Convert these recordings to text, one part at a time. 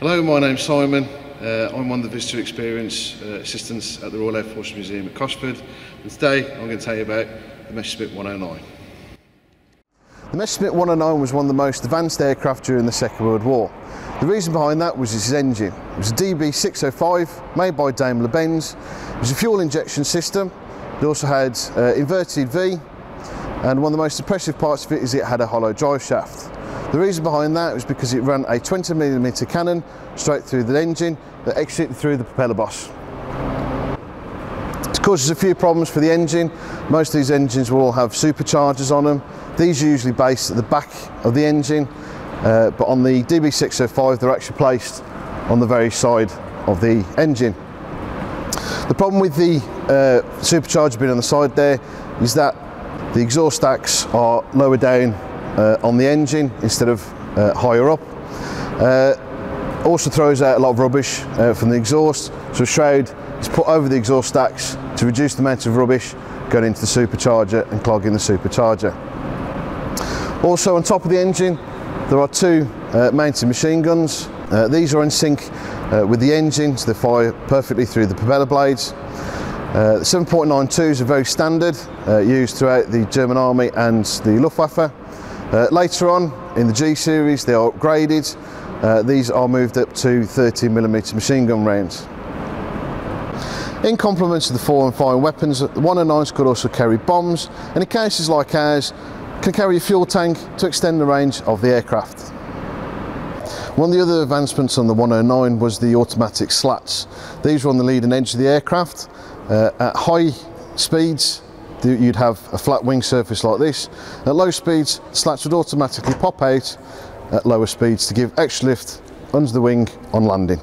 Hello, my name's Simon. Uh, I'm one of the visitor experience uh, assistants at the Royal Air Force Museum at Cosford. And today I'm going to tell you about the Messerschmitt 109. The Messerschmitt 109 was one of the most advanced aircraft during the Second World War. The reason behind that was its engine. It was a DB605 made by Daimler-Benz. It was a fuel injection system. It also had uh, inverted V and one of the most impressive parts of it is it had a hollow drive shaft. The reason behind that was because it ran a 20mm cannon straight through the engine that exited through the propeller boss. It causes a few problems for the engine. Most of these engines will all have superchargers on them. These are usually based at the back of the engine, uh, but on the DB605 they're actually placed on the very side of the engine. The problem with the uh, supercharger being on the side there is that the exhaust stacks are lower down uh, on the engine instead of uh, higher up. Uh, also throws out a lot of rubbish uh, from the exhaust, so a shroud is put over the exhaust stacks to reduce the amount of rubbish going into the supercharger and clogging the supercharger. Also on top of the engine there are two uh, mounted machine guns. These are in sync with the engine so they fire perfectly through the propeller blades. Uh, the 7.92s are very standard, uh, used throughout the German Army and the Luftwaffe. Uh, later on in the G series they are upgraded. Uh, these are moved up to 30mm machine gun rounds. In complement to the four and firing weapons, the 109s could also carry bombs and in cases like ours can carry a fuel tank to extend the range of the aircraft. One of the other advancements on the 109 was the automatic slats. These were on the leading edge of the aircraft. Uh, at high speeds you'd have a flat wing surface like this. At low speeds, slats would automatically pop out at lower speeds to give extra lift under the wing on landing.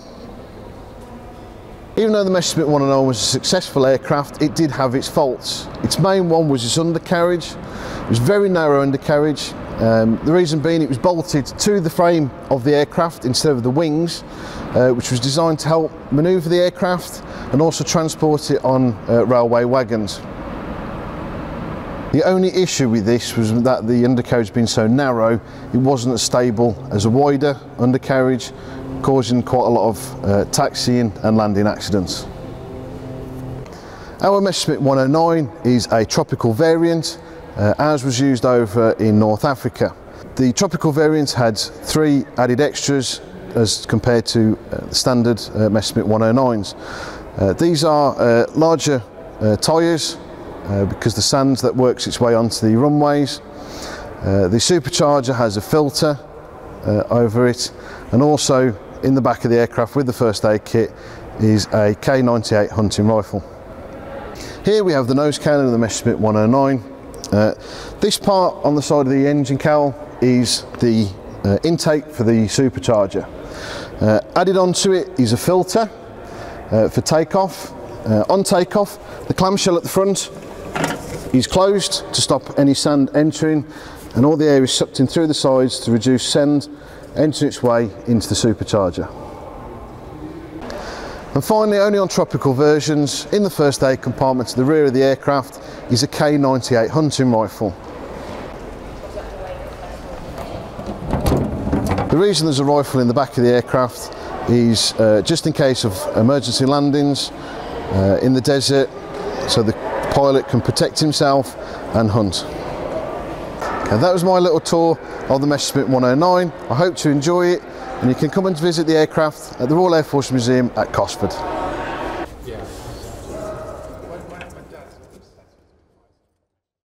Even though the Messerschmitt 109 was a successful aircraft, it did have its faults. Its main one was its undercarriage. It was very narrow undercarriage. Um, the reason being it was bolted to the frame of the aircraft instead of the wings, uh, which was designed to help manoeuvre the aircraft and also transport it on uh, railway wagons. The only issue with this was that the undercarriage being so narrow, it wasn't as stable as a wider undercarriage, causing quite a lot of uh, taxiing and landing accidents. Our Messerschmitt 109 is a tropical variant. Uh, ours was used over in North Africa. The tropical variant had three added extras as compared to uh, the standard uh, Messerschmitt 109s. Uh, these are uh, larger uh, tyres uh, because the sand that works its way onto the runways. Uh, the supercharger has a filter uh, over it and also in the back of the aircraft with the first aid kit is a K98 hunting rifle. Here we have the nose cannon of the Messerschmitt 109. Uh, this part on the side of the engine cowl is the uh, intake for the supercharger. Uh, added onto it is a filter for takeoff. on takeoff, the clamshell at the front is closed to stop any sand entering and all the air is sucked in through the sides to reduce sand entering its way into the supercharger. And finally, only on tropical versions, in the first aid compartment to the rear of the aircraft is a K98 hunting rifle. The reason there's a rifle in the back of the aircraft is uh, just in case of emergency landings uh, in the desert, so the pilot can protect himself and hunt. Okay, that was my little tour of the Messerschmitt 109. I hope to enjoy it and you can come and visit the aircraft at the Royal Air Force Museum at Cosford.